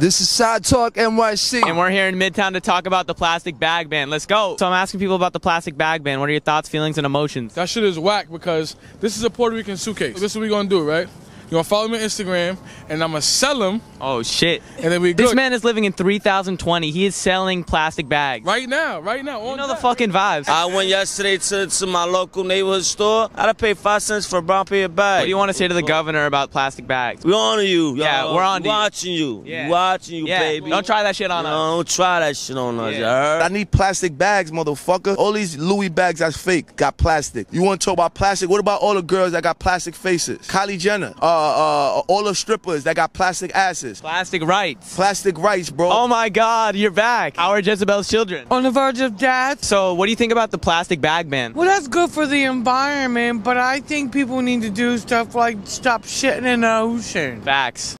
This is Sidetalk NYC. And we're here in Midtown to talk about the plastic bag ban. Let's go. So I'm asking people about the plastic bag ban. What are your thoughts, feelings, and emotions? That shit is whack because this is a Puerto Rican suitcase. This is what we gonna do, right? You gonna follow me on Instagram, and I'm gonna sell them, Oh shit. and then we go. This good. man is living in 3020. He is selling plastic bags. right now, right now. You on know the fucking vibes. I went yesterday to, to my local neighborhood store. I had to pay five cents for a brown paper bag. what do you want to say to the governor about plastic bags? We on to you. Yeah, y'all. we're on to you. watching you. Yeah. Watching you, Yeah, baby. don't try that shit on No, us. don't try that shit on us. Yeah. you heard? I need plastic bags, motherfucker. All these Louis bags that's fake got plastic. You want to talk about plastic? What about all the girls that got plastic faces? Kylie Jenner, uh, uh, all the strippers that got plastic asses. Plastic rights. Plastic rights, bro. Oh my god, you're back. Our Jezebel's children. on the verge of death. So what do you think about the plastic bag ban? Well, that's good for the environment, but I think people need to do stuff like stop shitting in the ocean. Facts.